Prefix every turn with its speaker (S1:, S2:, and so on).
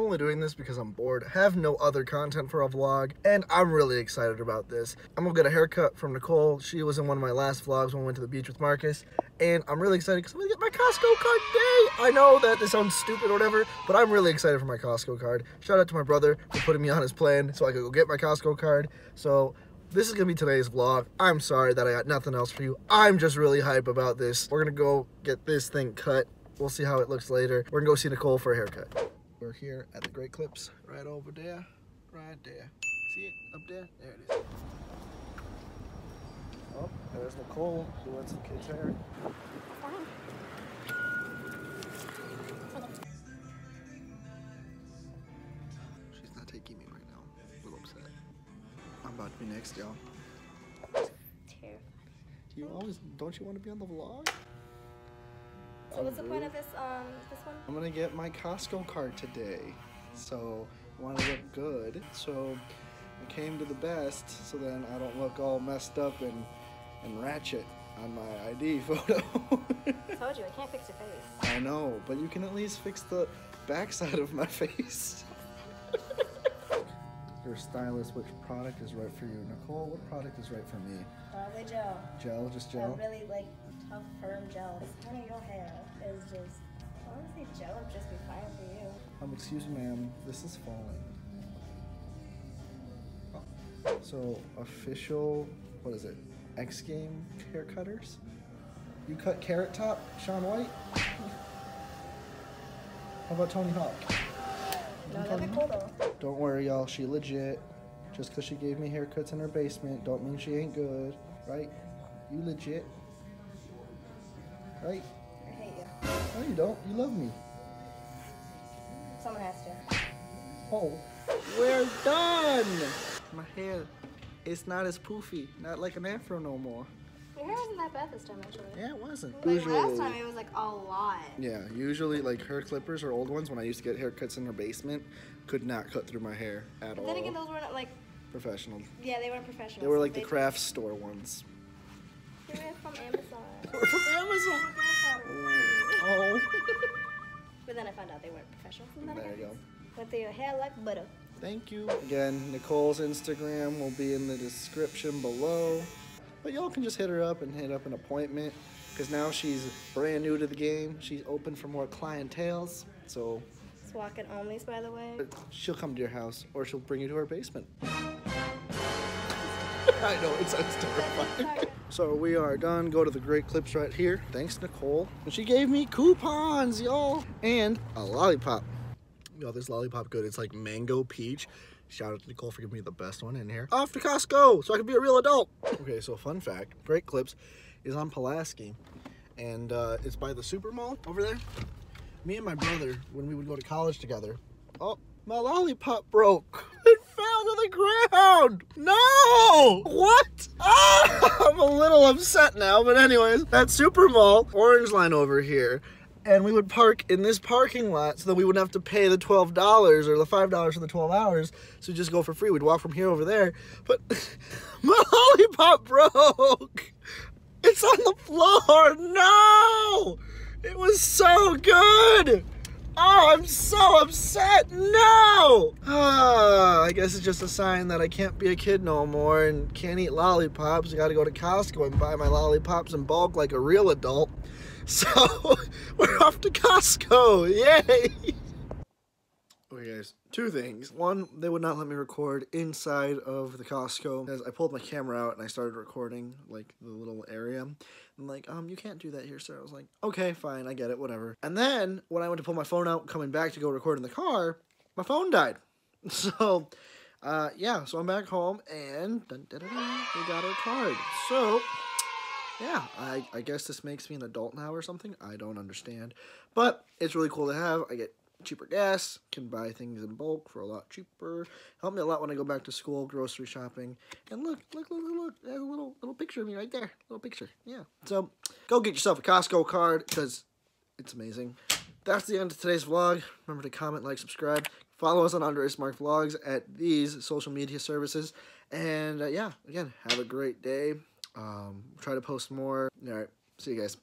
S1: only doing this because I'm bored, have no other content for a vlog, and I'm really excited about this. I'm gonna get a haircut from Nicole. She was in one of my last vlogs when we went to the beach with Marcus, and I'm really excited because I'm gonna get my Costco card today. I know that this sounds stupid or whatever, but I'm really excited for my Costco card. Shout out to my brother for putting me on his plan so I could go get my Costco card. So this is gonna be today's vlog. I'm sorry that I got nothing else for you. I'm just really hype about this. We're gonna go get this thing cut. We'll see how it looks later. We're gonna go see Nicole for a haircut. We're here at the Great Clips, right over there, right there. See it up there? There it is. Oh, there's Nicole. She wants the kid's hair. She's not taking me right now. A little upset. I'm about to be next, y'all.
S2: Terrifying.
S1: Do you always don't you want to be on the vlog?
S2: So what's the point of this um this one?
S1: I'm gonna get my Costco card today, so I want to look good. So I came to the best, so then I don't look all messed up and and ratchet on my ID photo.
S2: I told you I can't fix your face.
S1: I know, but you can at least fix the backside of my face. Your stylist, which product is right for you? Nicole, what product is right for me?
S2: Probably gel.
S1: Gel, just
S2: A
S1: gel?
S2: really like tough firm gel. Honey, your hair is just honestly gel would just be fine for you.
S1: Um, excuse me, ma'am, this is falling. Oh. So, official, what is it? X Game hair cutters? You cut Carrot Top, Shaun White? How about Tony Hawk?
S2: No, that'd be cool though.
S1: Don't worry, y'all, she legit. Just because she gave me haircuts in her basement, don't mean she ain't good, right? You legit. Right?
S2: I hate you.
S1: No, you don't. You love me.
S2: Someone has to.
S1: Oh, we're done. My hair, it's not as poofy, not like an afro no more.
S2: Your hair wasn't that bad this time actually.
S1: Yeah, it wasn't.
S2: Like last time it was like a lot.
S1: Yeah, usually like her clippers or old ones when I used to get haircuts in her basement could not cut through my hair at
S2: But
S1: all.
S2: then again those were not like
S1: Professional.
S2: yeah, they weren't professional.
S1: They were
S2: so
S1: like the
S2: they-
S1: craft store ones.
S2: They were from Amazon.
S1: They were from Amazon. Oh.
S2: But then I found out they weren't professional. So then I
S1: There you
S2: got
S1: go.
S2: these. Went your hair like butter.
S1: Thank you. Again, Nicole's Instagram will be in the description below. But y'all can just hit her up and hit up an appointment because now she's brand new to the game. She's open for more clientels. So
S2: It's walking onlys by the way.
S1: she'll come to your house or she'll bring you to her basement. I know, it sounds terrifying. So we are done. Go to the Great Clips right here. Thanks, Nicole. And she gave me coupons, y'all. And a lollipop. Y'all, this lollipop good. It's like mango peach. Shout out to Nicole for giving me the best one in here. Off to Costco so I can be a real adult. Okay, so fun fact. Great Clips is on Pulaski. And uh, it's by the Super Mall over there. Me and my brother, when we would go to college together, oh, my lollipop broke. It fell to the ground. No! What? Ah, I'm a little upset now, but anyways, that Super Mall, orange line over here, and we would park in this parking lot so that we wouldn't have to pay the $12 or the $5 for the 12 hours. So just go for free. We'd walk from here over there. But my lollipop broke. It's on the floor. No! It was so good. Oh, I'm so upset. No! Ah, I guess it's just a sign that I can't be a kid no more and can't eat lollipops. I gotta go to Costco and buy my lollipops in bulk like a real adult. So, we're off to Costco. Yay! Okay, guys, two things. One, they would not let me record inside of the Costco because I pulled my camera out and I started recording like the little area. I'm like, um, you can't do that here, sir. I was like, okay, fine, I get it, whatever. And then when I went to pull my phone out, coming back to go record in the car, my phone died. So, uh, yeah, so I'm back home and dun, dun, dun, we got our card. So, yeah, I, I guess this makes me an adult now or something. I don't understand. But it's really cool to have. I get cheaper gas, can buy things in bulk for a lot cheaper. Help me a lot when I go back to school, grocery shopping. And look, look, look, look, look. There's a little little picture of me right there. Little picture. Yeah. So go get yourself a Costco card because it's amazing. That's the end of today's vlog. Remember to comment, like, subscribe. Follow us on Andres Marc Vlogs at these social media services. And uh, yeah, again, have a great day. Um, try to post more. All right. See you guys.